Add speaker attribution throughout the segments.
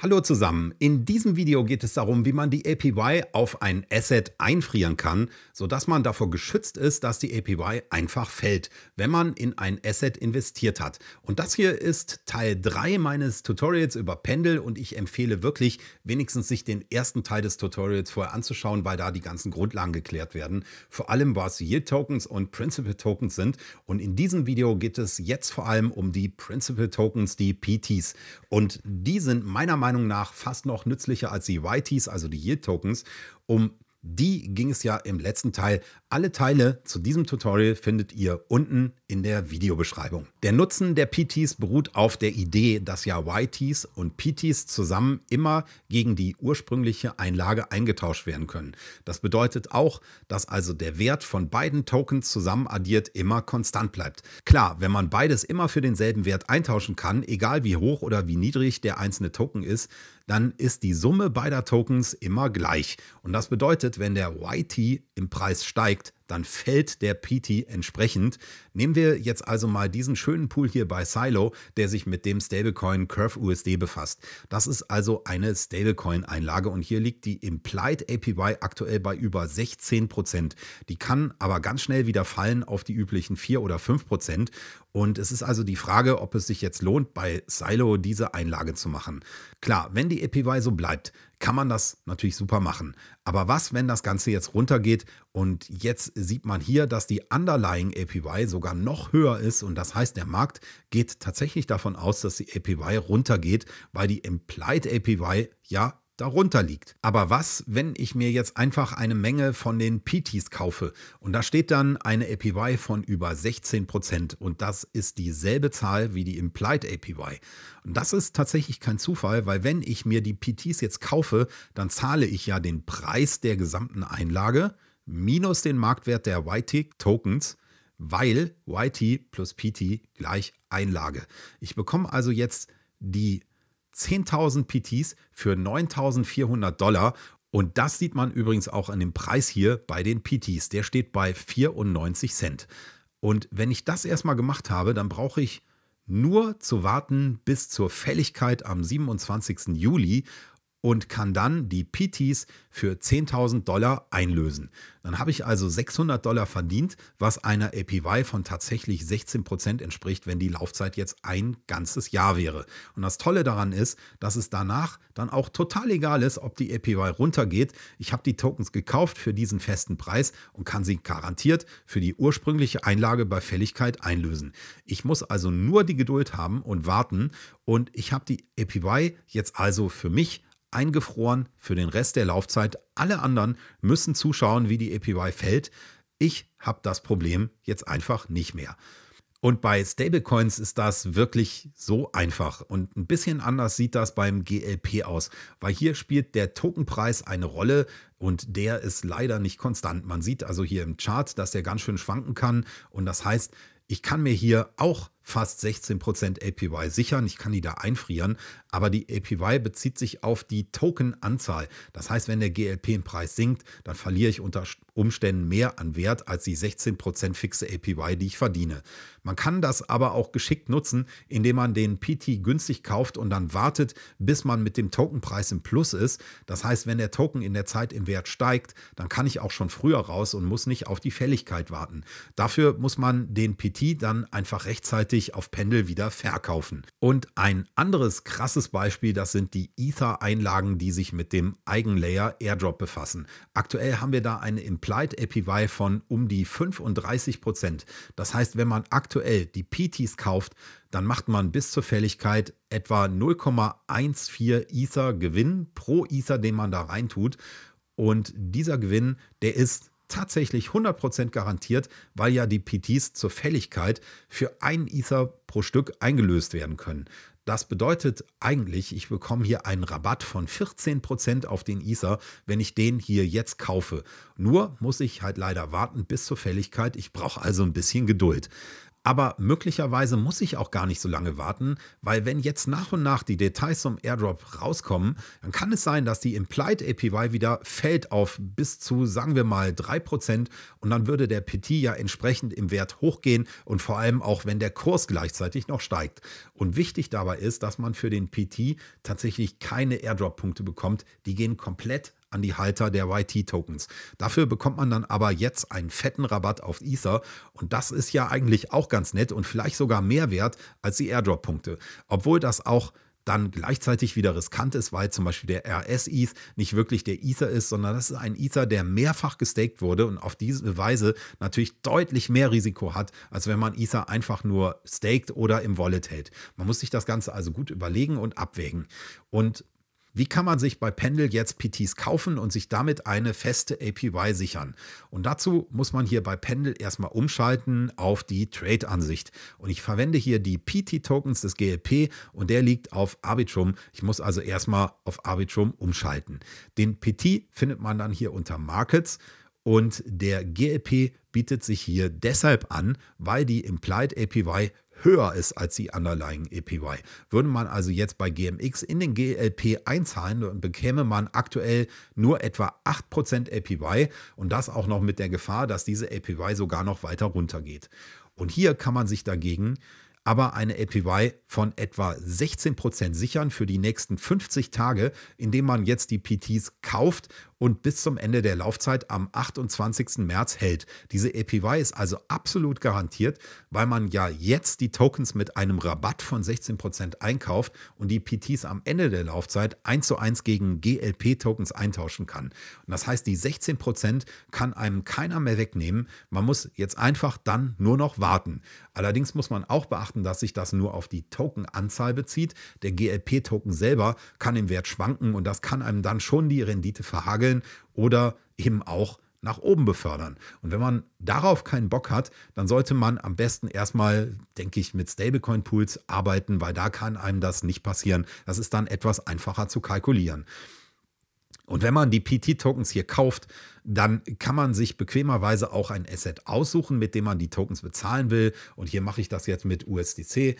Speaker 1: Hallo zusammen, in diesem Video geht es darum, wie man die APY auf ein Asset einfrieren kann, sodass man davor geschützt ist, dass die APY einfach fällt, wenn man in ein Asset investiert hat. Und das hier ist Teil 3 meines Tutorials über Pendel und ich empfehle wirklich, wenigstens sich den ersten Teil des Tutorials vorher anzuschauen, weil da die ganzen Grundlagen geklärt werden. Vor allem was Yield Tokens und Principal Tokens sind. Und in diesem Video geht es jetzt vor allem um die Principal Tokens, die PTs. Und die sind meiner Meinung Meinung nach fast noch nützlicher als die YTs, also die Yield Tokens, um die ging es ja im letzten Teil. Alle Teile zu diesem Tutorial findet ihr unten in der Videobeschreibung. Der Nutzen der PTs beruht auf der Idee, dass ja YTs und PTs zusammen immer gegen die ursprüngliche Einlage eingetauscht werden können. Das bedeutet auch, dass also der Wert von beiden Tokens zusammen addiert immer konstant bleibt. Klar, wenn man beides immer für denselben Wert eintauschen kann, egal wie hoch oder wie niedrig der einzelne Token ist, dann ist die Summe beider Tokens immer gleich. Und das bedeutet, wenn der YT im Preis steigt, dann fällt der PT entsprechend. Nehmen wir jetzt also mal diesen schönen Pool hier bei Silo, der sich mit dem Stablecoin Curve USD befasst. Das ist also eine Stablecoin-Einlage und hier liegt die Implied APY aktuell bei über 16%. Die kann aber ganz schnell wieder fallen auf die üblichen 4 oder 5%. Und es ist also die Frage, ob es sich jetzt lohnt, bei Silo diese Einlage zu machen. Klar, wenn die APY so bleibt, kann man das natürlich super machen. Aber was, wenn das Ganze jetzt runtergeht und jetzt sieht man hier, dass die Underlying APY sogar noch höher ist und das heißt, der Markt geht tatsächlich davon aus, dass die APY runtergeht, weil die Implied APY ja darunter liegt. Aber was, wenn ich mir jetzt einfach eine Menge von den PTs kaufe und da steht dann eine APY von über 16% und das ist dieselbe Zahl wie die Implied APY. Und das ist tatsächlich kein Zufall, weil wenn ich mir die PTs jetzt kaufe, dann zahle ich ja den Preis der gesamten Einlage minus den Marktwert der YT-Tokens weil YT plus PT gleich Einlage. Ich bekomme also jetzt die 10.000 PTs für 9.400 Dollar. Und das sieht man übrigens auch an dem Preis hier bei den PTs. Der steht bei 94 Cent. Und wenn ich das erstmal gemacht habe, dann brauche ich nur zu warten bis zur Fälligkeit am 27. Juli und kann dann die PTs für 10.000 Dollar einlösen. Dann habe ich also 600 Dollar verdient, was einer APY von tatsächlich 16 Prozent entspricht, wenn die Laufzeit jetzt ein ganzes Jahr wäre. Und das Tolle daran ist, dass es danach dann auch total egal ist, ob die APY runtergeht. Ich habe die Tokens gekauft für diesen festen Preis und kann sie garantiert für die ursprüngliche Einlage bei Fälligkeit einlösen. Ich muss also nur die Geduld haben und warten und ich habe die APY jetzt also für mich eingefroren für den Rest der Laufzeit. Alle anderen müssen zuschauen, wie die APY fällt. Ich habe das Problem jetzt einfach nicht mehr. Und bei Stablecoins ist das wirklich so einfach. Und ein bisschen anders sieht das beim GLP aus, weil hier spielt der Tokenpreis eine Rolle und der ist leider nicht konstant. Man sieht also hier im Chart, dass der ganz schön schwanken kann. Und das heißt, ich kann mir hier auch fast 16% APY sichern. Ich kann die da einfrieren, aber die APY bezieht sich auf die Tokenanzahl. Das heißt, wenn der GLP-Preis sinkt, dann verliere ich unter Umständen mehr an Wert als die 16% fixe APY, die ich verdiene. Man kann das aber auch geschickt nutzen, indem man den PT günstig kauft und dann wartet, bis man mit dem Tokenpreis im Plus ist. Das heißt, wenn der Token in der Zeit im Wert steigt, dann kann ich auch schon früher raus und muss nicht auf die Fälligkeit warten. Dafür muss man den PT dann einfach rechtzeitig günstig auf Pendel wieder verkaufen. Und ein anderes krasses Beispiel, das sind die Ether-Einlagen, die sich mit dem Eigenlayer Airdrop befassen. Aktuell haben wir da eine Implied APY von um die 35 Prozent. Das heißt, wenn man aktuell die PTs kauft, dann macht man bis zur Fälligkeit etwa 0,14 Ether Gewinn pro Ether, den man da reintut. Und dieser Gewinn, der ist tatsächlich 100% garantiert, weil ja die PTs zur Fälligkeit für ein Ether pro Stück eingelöst werden können. Das bedeutet eigentlich, ich bekomme hier einen Rabatt von 14% auf den Ether, wenn ich den hier jetzt kaufe. Nur muss ich halt leider warten bis zur Fälligkeit. Ich brauche also ein bisschen Geduld. Aber möglicherweise muss ich auch gar nicht so lange warten, weil wenn jetzt nach und nach die Details zum Airdrop rauskommen, dann kann es sein, dass die Implied APY wieder fällt auf bis zu, sagen wir mal, 3% und dann würde der PT ja entsprechend im Wert hochgehen und vor allem auch, wenn der Kurs gleichzeitig noch steigt. Und wichtig dabei ist, dass man für den PT tatsächlich keine Airdrop-Punkte bekommt. Die gehen komplett an die Halter der YT-Tokens. Dafür bekommt man dann aber jetzt einen fetten Rabatt auf Ether und das ist ja eigentlich auch ganz nett und vielleicht sogar mehr wert als die Airdrop-Punkte. Obwohl das auch dann gleichzeitig wieder riskant ist, weil zum Beispiel der RS-ETH nicht wirklich der Ether ist, sondern das ist ein Ether, der mehrfach gestaked wurde und auf diese Weise natürlich deutlich mehr Risiko hat, als wenn man Ether einfach nur staked oder im Wallet hält. Man muss sich das Ganze also gut überlegen und abwägen. Und wie kann man sich bei Pendel jetzt PTs kaufen und sich damit eine feste APY sichern? Und dazu muss man hier bei Pendel erstmal umschalten auf die Trade-Ansicht. Und ich verwende hier die PT-Tokens des GLP und der liegt auf Arbitrum. Ich muss also erstmal auf Arbitrum umschalten. Den PT findet man dann hier unter Markets und der GLP bietet sich hier deshalb an, weil die Implied APY höher ist als die Underlying APY. Würde man also jetzt bei GMX in den GLP einzahlen, dann bekäme man aktuell nur etwa 8% APY und das auch noch mit der Gefahr, dass diese APY sogar noch weiter runtergeht. Und hier kann man sich dagegen aber eine APY von etwa 16% sichern für die nächsten 50 Tage, indem man jetzt die PTs kauft und bis zum Ende der Laufzeit am 28. März hält. Diese APY ist also absolut garantiert, weil man ja jetzt die Tokens mit einem Rabatt von 16% einkauft und die PTs am Ende der Laufzeit 1 zu 1 gegen GLP-Tokens eintauschen kann. Und das heißt, die 16% kann einem keiner mehr wegnehmen. Man muss jetzt einfach dann nur noch warten. Allerdings muss man auch beachten, dass sich das nur auf die Tokenanzahl bezieht. Der GLP-Token selber kann im Wert schwanken und das kann einem dann schon die Rendite verhageln oder eben auch nach oben befördern. Und wenn man darauf keinen Bock hat, dann sollte man am besten erstmal, denke ich, mit Stablecoin-Pools arbeiten, weil da kann einem das nicht passieren. Das ist dann etwas einfacher zu kalkulieren. Und wenn man die PT-Tokens hier kauft, dann kann man sich bequemerweise auch ein Asset aussuchen, mit dem man die Tokens bezahlen will. Und hier mache ich das jetzt mit USDC. Äh,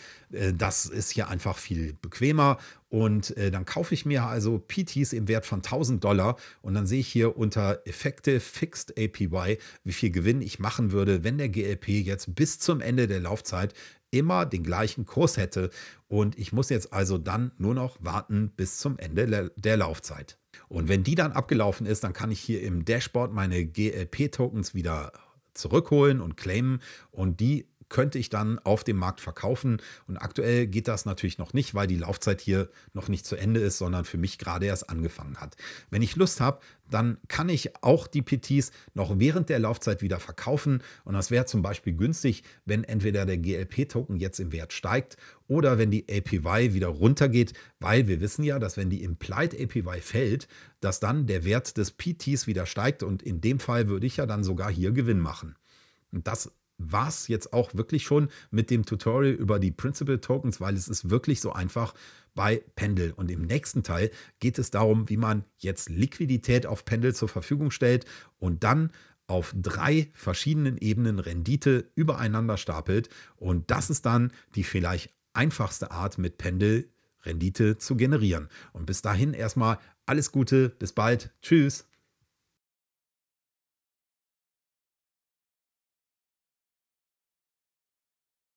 Speaker 1: das ist hier einfach viel bequemer. Und äh, dann kaufe ich mir also PTs im Wert von 1000 Dollar und dann sehe ich hier unter Effective Fixed APY, wie viel Gewinn ich machen würde, wenn der GLP jetzt bis zum Ende der Laufzeit immer den gleichen Kurs hätte. Und ich muss jetzt also dann nur noch warten bis zum Ende der Laufzeit. Und wenn die dann abgelaufen ist, dann kann ich hier im Dashboard meine GLP-Tokens wieder zurückholen und claimen und die könnte ich dann auf dem Markt verkaufen. Und aktuell geht das natürlich noch nicht, weil die Laufzeit hier noch nicht zu Ende ist, sondern für mich gerade erst angefangen hat. Wenn ich Lust habe, dann kann ich auch die PTs noch während der Laufzeit wieder verkaufen. Und das wäre zum Beispiel günstig, wenn entweder der GLP-Token jetzt im Wert steigt oder wenn die APY wieder runtergeht, weil wir wissen ja, dass wenn die Implied APY fällt, dass dann der Wert des PTs wieder steigt und in dem Fall würde ich ja dann sogar hier Gewinn machen. Und das war es jetzt auch wirklich schon mit dem Tutorial über die Principal Tokens, weil es ist wirklich so einfach bei Pendel. Und im nächsten Teil geht es darum, wie man jetzt Liquidität auf Pendel zur Verfügung stellt und dann auf drei verschiedenen Ebenen Rendite übereinander stapelt. Und das ist dann die vielleicht einfachste Art, mit Pendel Rendite zu generieren. Und bis dahin erstmal alles Gute, bis bald, tschüss.